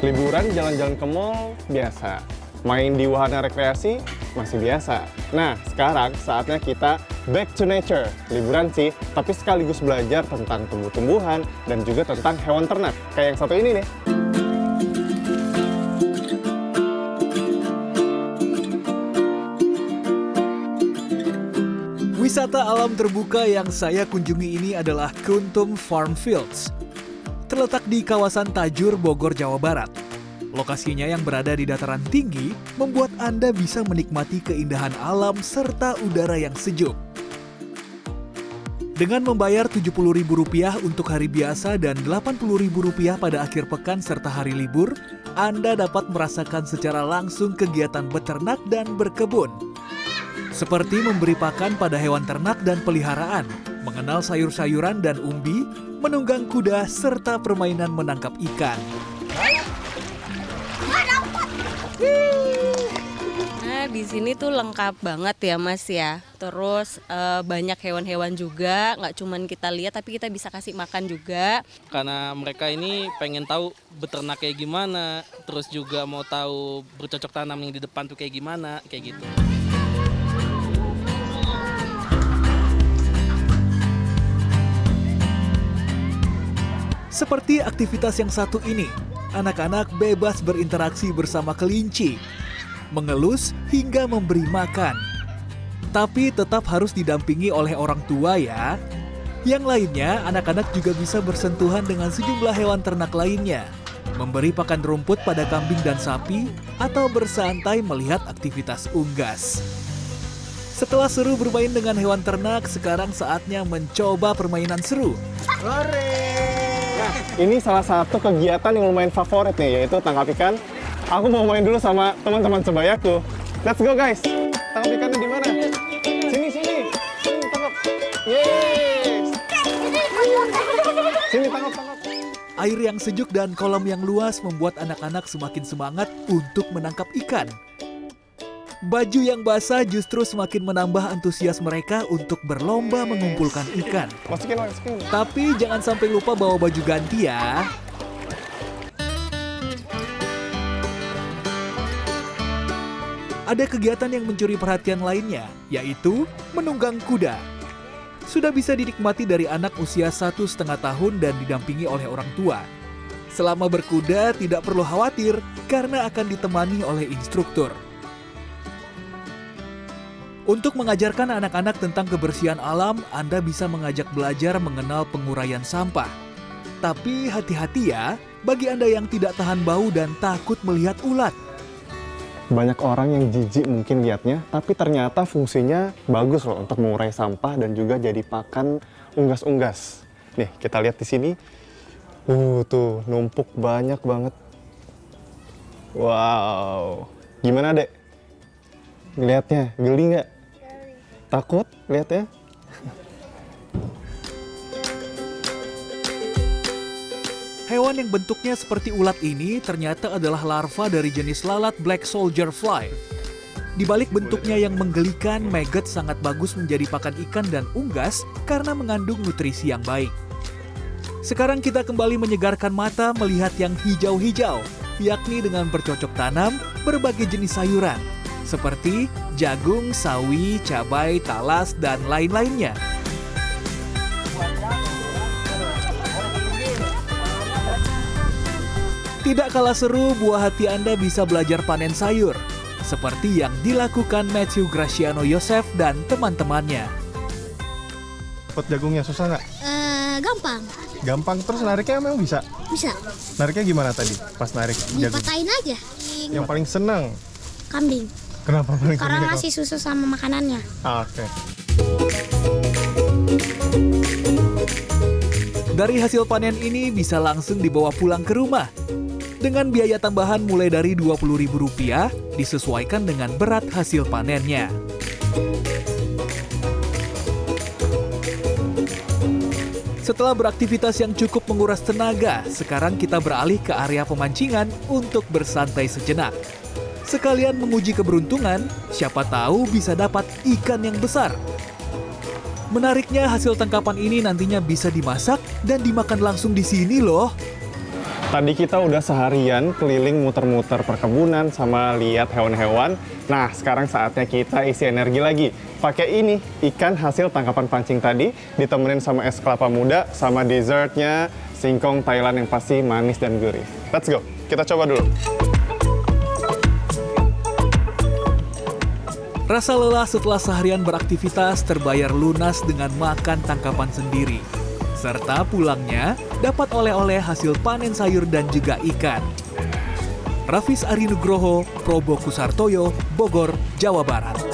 liburan jalan-jalan ke mall biasa. Main di wahana rekreasi masih biasa. Nah, sekarang saatnya kita back to nature. Liburan sih, tapi sekaligus belajar tentang tumbuh-tumbuhan dan juga tentang hewan ternak. Kayak yang satu ini nih. Wisata alam terbuka yang saya kunjungi ini adalah Kuntum Farm Fields. Terletak di kawasan Tajur, Bogor, Jawa Barat. Lokasinya yang berada di dataran tinggi membuat Anda bisa menikmati keindahan alam serta udara yang sejuk. Dengan membayar Rp70.000 untuk hari biasa dan Rp80.000 pada akhir pekan serta hari libur, Anda dapat merasakan secara langsung kegiatan beternak dan berkebun. Seperti memberi pakan pada hewan ternak dan peliharaan, mengenal sayur-sayuran dan umbi, menunggang kuda, serta permainan menangkap ikan. Nah, di sini tuh lengkap banget ya Mas ya. Terus eh, banyak hewan-hewan juga, nggak cuman kita lihat tapi kita bisa kasih makan juga. karena mereka ini pengen tahu beternak kayak gimana, terus juga mau tahu bercocok tanam yang di depan tuh kayak gimana, kayak gitu. Seperti aktivitas yang satu ini, anak-anak bebas berinteraksi bersama kelinci, mengelus hingga memberi makan. Tapi tetap harus didampingi oleh orang tua ya. Yang lainnya, anak-anak juga bisa bersentuhan dengan sejumlah hewan ternak lainnya, memberi pakan rumput pada kambing dan sapi, atau bersantai melihat aktivitas unggas. Setelah seru bermain dengan hewan ternak, sekarang saatnya mencoba permainan seru. Nah, ini salah satu kegiatan yang lumayan favorit nih, yaitu tangkap ikan. Aku mau main dulu sama teman-teman sebayaku. Let's go guys. Tangkap ikannya di mana? Sini sini. Sini tangkap. Yes. Sini tangkap tangkap. Air yang sejuk dan kolam yang luas membuat anak-anak semakin semangat untuk menangkap ikan. Baju yang basah justru semakin menambah antusias mereka untuk berlomba mengumpulkan ikan. Masukin masukin. Tapi jangan sampai lupa bawa baju ganti ya. Ada kegiatan yang mencuri perhatian lainnya, yaitu menunggang kuda. Sudah bisa dinikmati dari anak usia satu setengah tahun dan didampingi oleh orang tua. Selama berkuda tidak perlu khawatir karena akan ditemani oleh instruktur. Untuk mengajarkan anak-anak tentang kebersihan alam, Anda bisa mengajak belajar mengenal penguraian sampah. Tapi hati-hati ya, bagi Anda yang tidak tahan bau dan takut melihat ulat. Banyak orang yang jijik mungkin lihatnya, tapi ternyata fungsinya bagus loh untuk mengurai sampah dan juga jadi pakan unggas-unggas. Nih, kita lihat di sini. Uh, tuh numpuk banyak banget. Wow. Gimana, Dek? Lihatnya, geli nggak? Takut lihatnya? Hewan yang bentuknya seperti ulat ini ternyata adalah larva dari jenis lalat black soldier fly. Di balik bentuknya yang menggelikan, maggot sangat bagus menjadi pakan ikan dan unggas karena mengandung nutrisi yang baik. Sekarang kita kembali menyegarkan mata melihat yang hijau-hijau, yakni dengan bercocok tanam berbagai jenis sayuran, seperti jagung, sawi, cabai, talas, dan lain-lainnya. Tidak kalah seru, buah hati Anda bisa belajar panen sayur, seperti yang dilakukan Matthew Graciano Yosef dan teman-temannya. Pot jagungnya susah nggak? Eh, gampang, Gampang terus nariknya emang bisa. bisa. Nariknya gimana tadi pas narik jagung? Dipatahin aja. Yang paling seneng. Kambing. Kenapa paling Karena seneng? ngasih susu sama makanannya. Ah, Oke. Dari hasil panen ini bisa langsung dibawa pulang ke rumah. Dengan biaya tambahan mulai dari Rp20.000 disesuaikan dengan berat hasil panennya. Setelah beraktivitas yang cukup menguras tenaga, sekarang kita beralih ke area pemancingan untuk bersantai sejenak. Sekalian menguji keberuntungan, siapa tahu bisa dapat ikan yang besar. Menariknya hasil tangkapan ini nantinya bisa dimasak dan dimakan langsung di sini loh. Tadi kita udah seharian keliling muter-muter perkebunan sama lihat hewan-hewan. Nah, sekarang saatnya kita isi energi lagi. Pakai ini, ikan hasil tangkapan pancing tadi, ditemenin sama es kelapa muda, sama dessertnya singkong Thailand yang pasti manis dan gurih. Let's go, kita coba dulu. Rasa lelah setelah seharian beraktivitas terbayar lunas dengan makan tangkapan sendiri. Serta pulangnya dapat oleh-oleh hasil panen sayur dan juga ikan. Rafis Arinugroho, Probo Kusartoyo, Bogor, Jawa Barat.